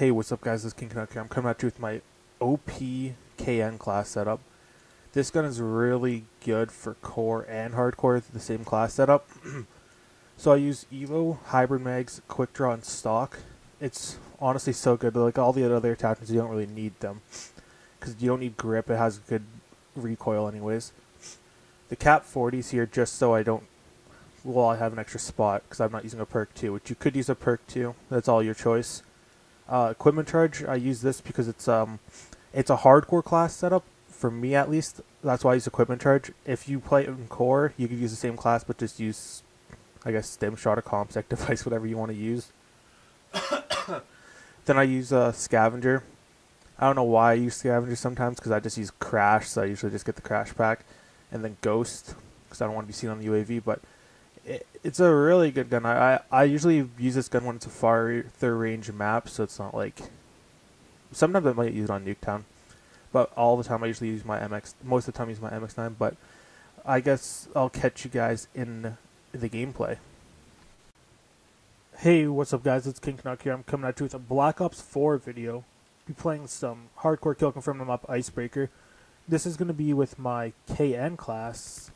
Hey, what's up guys, this is King Canuck here. I'm coming at you with my OPKN class setup. This gun is really good for core and hardcore the same class setup. so I use Evo, Hybrid Mags, Quick Draw, and Stock. It's honestly so good. Like all the other attachments, you don't really need them. Because you don't need grip, it has good recoil anyways. The cap 40s here just so I don't well I have an extra spot because I'm not using a perk 2 which you could use a perk 2 that's all your choice uh, equipment charge, I use this because it's um, it's a hardcore class setup for me at least. That's why I use equipment charge. If you play in core, you could use the same class, but just use, I guess, stim shot or comsec device, whatever you want to use. then I use uh, scavenger. I don't know why I use scavenger sometimes because I just use crash, so I usually just get the crash pack, and then ghost because I don't want to be seen on the UAV, but it, it's a really good gun. I, I, usually use this gun when it's a farther range map, so it's not like. Sometimes I might use it on Nuketown, but all the time I usually use my MX. Most of the time I use my MX9, but I guess I'll catch you guys in the gameplay. Hey, what's up, guys? It's King Canuck here. I'm coming at you with a Black Ops 4 video. Be playing some hardcore kill confirm them up Icebreaker. This is going to be with my KN class.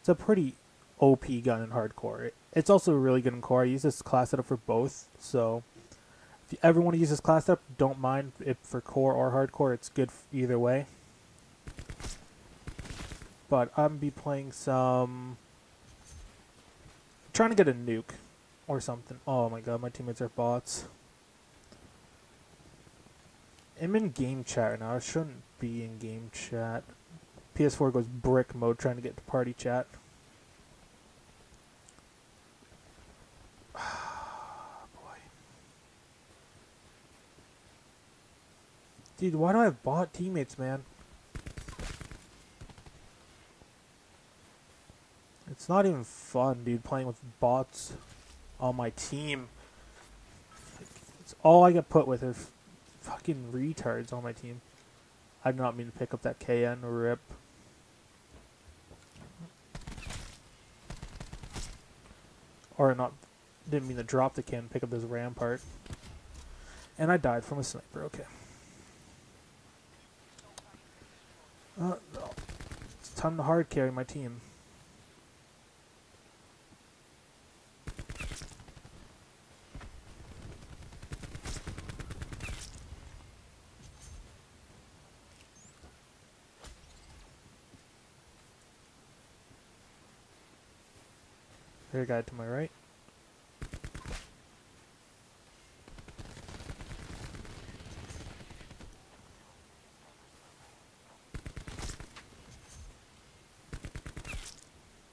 It's a pretty OP gun in hardcore. It's also really good in core. I use this class setup for both, so if you ever want to use this class setup, don't mind it for core or hardcore. It's good either way. But I'm be playing some. I'm trying to get a nuke or something. Oh my god, my teammates are bots. I'm in game chat right now. I shouldn't be in game chat. PS4 goes brick mode trying to get to party chat. Dude, why do I have bot teammates, man? It's not even fun, dude, playing with bots on my team. It's all I get put with is fucking retards on my team. I did not mean to pick up that KN rip. Or not, didn't mean to drop the can, pick up this rampart. And I died from a sniper, okay. Uh. It's time to hard carry my team. Here, guy to my right.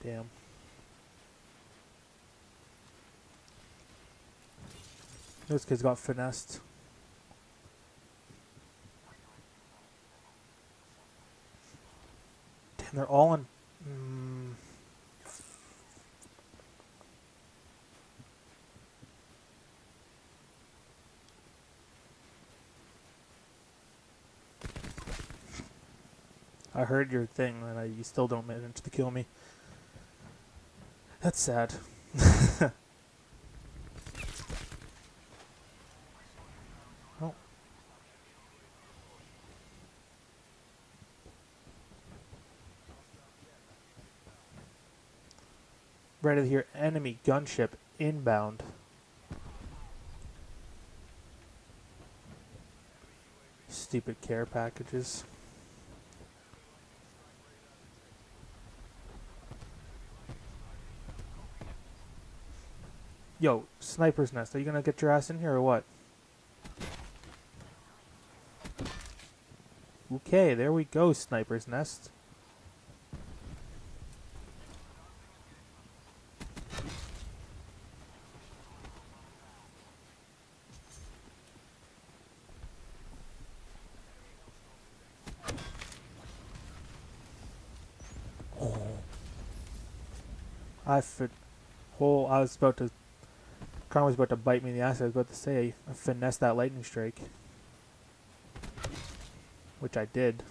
Damn. This kid's got finessed. Damn, they're all in... Mm. I heard your thing, and I, you still don't manage to kill me. That's sad. Right here, enemy gunship inbound. Stupid care packages. Yo, sniper's nest, are you gonna get your ass in here or what? Okay, there we go, sniper's nest. I fit. Whole. I was about to Karma was about to bite me in the ass. I was about to say, I finessed that lightning strike. Which I did.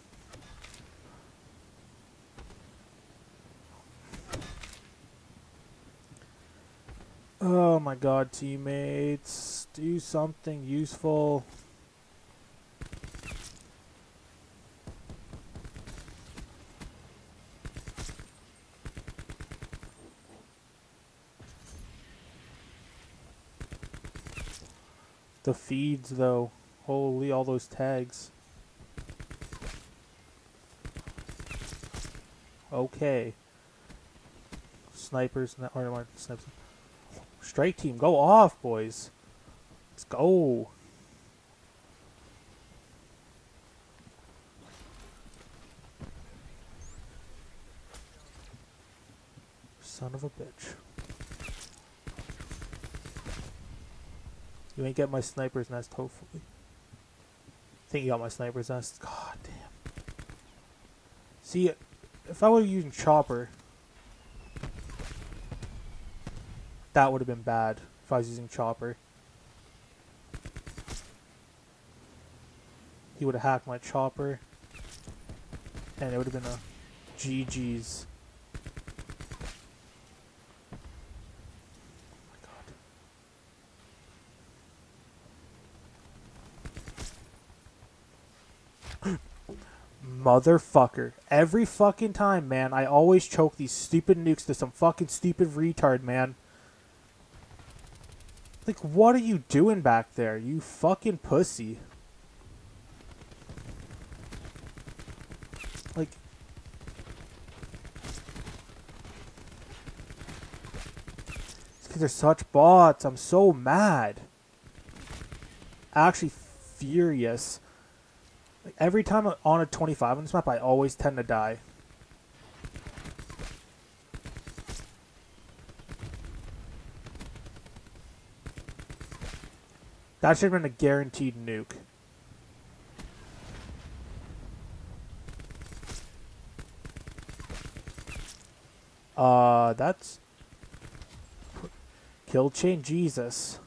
Oh my god, teammates. Do something useful. The feeds, though. Holy, all those tags. Okay. Snipers, or not snipers. Strike team, go off, boys. Let's go. Son of a bitch. You ain't get my sniper's nest, hopefully. think you got my sniper's nest. God damn. See, if I were using chopper, that would have been bad if I was using chopper. He would have hacked my chopper, and it would have been a GG's. Motherfucker. Every fucking time, man, I always choke these stupid nukes to some fucking stupid retard, man. Like, what are you doing back there, you fucking pussy? Like... These they're such bots. I'm so mad. Actually furious. Every time I'm on a 25 on this map, I always tend to die. That should have been a guaranteed nuke. Uh, that's... Kill chain Jesus.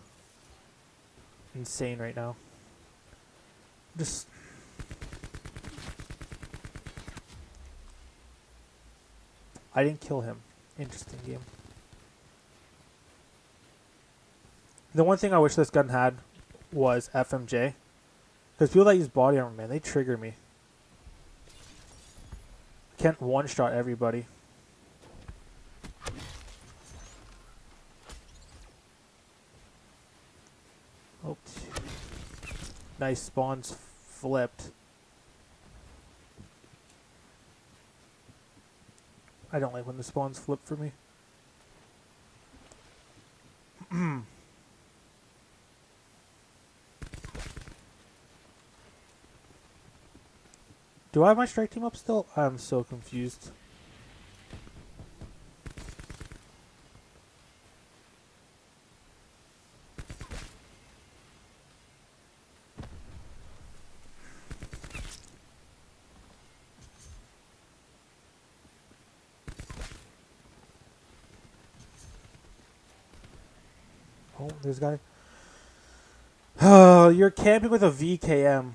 Insane right now. Just... I didn't kill him. Interesting game. The one thing I wish this gun had was FMJ. Because people that use body armor, man, they trigger me. Can't one-shot everybody. Oh. Nice spawns flipped. I don't like when the spawns flip for me. Do I have my strike team up still? I'm so confused. Oh, there's a guy. Oh, you're camping with a VKM.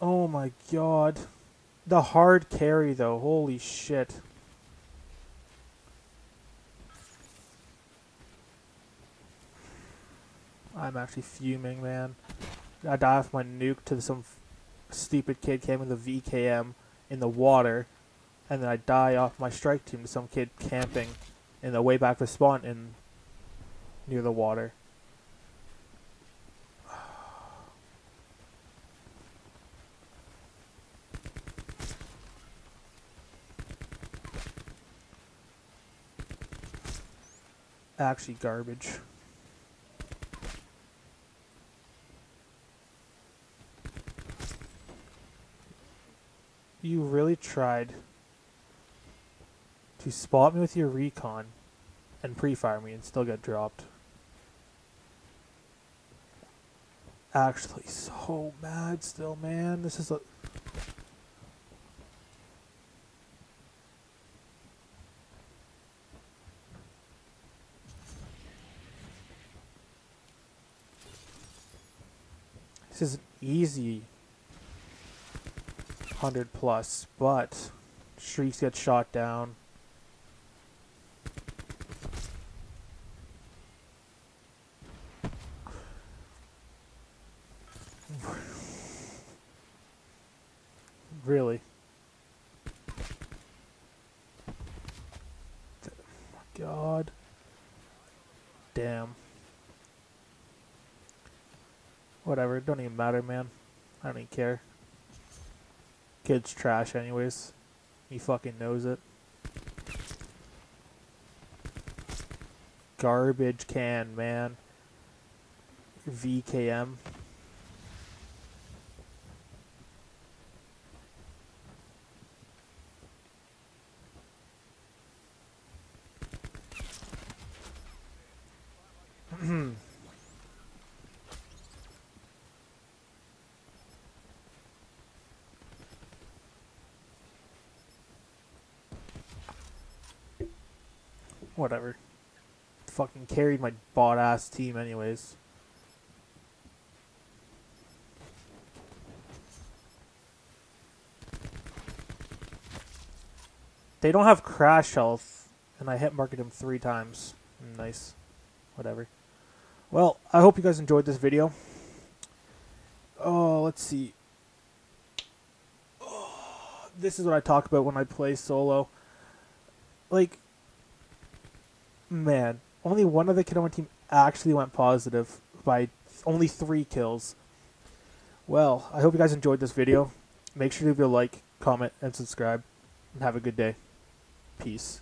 Oh my god. The hard carry, though. Holy shit. I'm actually fuming, man. I die off my nuke to some stupid kid camping with a VKM in the water, and then I die off my strike team to some kid camping in the way back to spawn in near the water. Actually garbage. You really tried to spot me with your recon and pre-fire me and still get dropped. Actually so mad still, man. This is a. This is an easy 100 plus, but Streaks get shot down. Really? God. Damn. Whatever, don't even matter, man. I don't even care. Kid's trash anyways. He fucking knows it. Garbage can, man. VKM. Whatever. Fucking carried my bot ass team anyways. They don't have crash health, and I hit market him three times. Mm, nice. Whatever. Well, I hope you guys enjoyed this video. Oh, let's see. Oh, this is what I talk about when I play solo. Like, man, only one of the kid on my team actually went positive by only three kills. Well, I hope you guys enjoyed this video. Make sure to leave a like, comment, and subscribe. And have a good day. Peace.